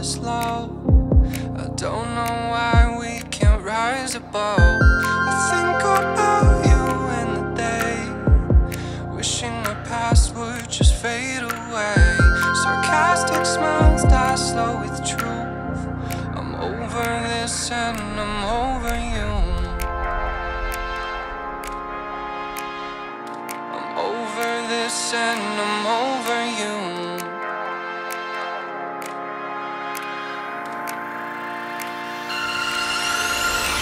this low. I don't know why we can't rise above. I think about you in the day, wishing the past would just fade away. Sarcastic smiles die slow with truth. I'm over this and I'm over you. I'm over this and I'm over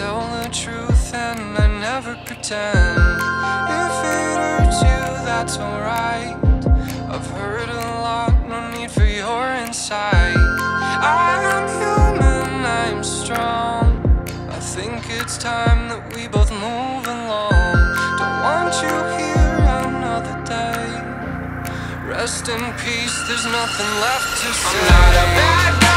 tell the truth and I never pretend. If it hurts you, that's alright. I've heard a lot, no need for your insight. I'm human, I'm strong. I think it's time that we both move along. Don't want you here another day. Rest in peace, there's nothing left to say. I'm not a bad guy,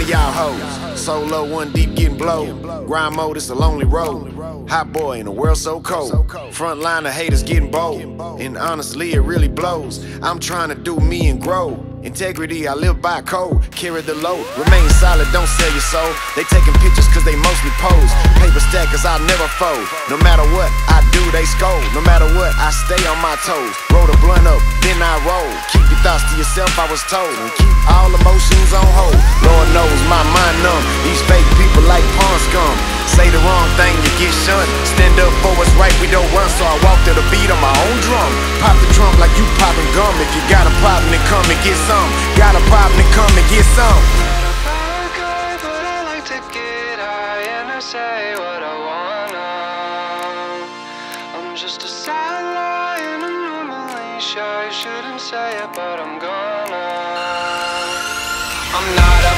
none of y'all hoes. Solo, one deep, getting blowed. Grind mode, it's a lonely road. Hot boy in a world so cold. Front line of haters getting bold. And honestly, it really blows. I'm trying to do me and grow. Integrity, I live by code. Carry the load. Remain solid, don't sell your soul. They taking pictures cause they mostly pose. Paper stack cause I'll never fold. No matter what I do, they scold. No matter what, I stay on my toes. Roll the blunt up, then I roll. Keep your thoughts to yourself, I was told. And keep all emotions on hold. Lord knows my mind numb. These fake people like pawn scum. Say the wrong thing, you get shunned. Stand up for what's right, we don't run. So I walk to the beat on my own drum. Pop the trunk like you popping gum. If you got a problem, then come and get some. Got a problem, then come and get some. say what I wanna. I'm just a sad lion and normally shy shouldn't say it but I'm gonna. I'm not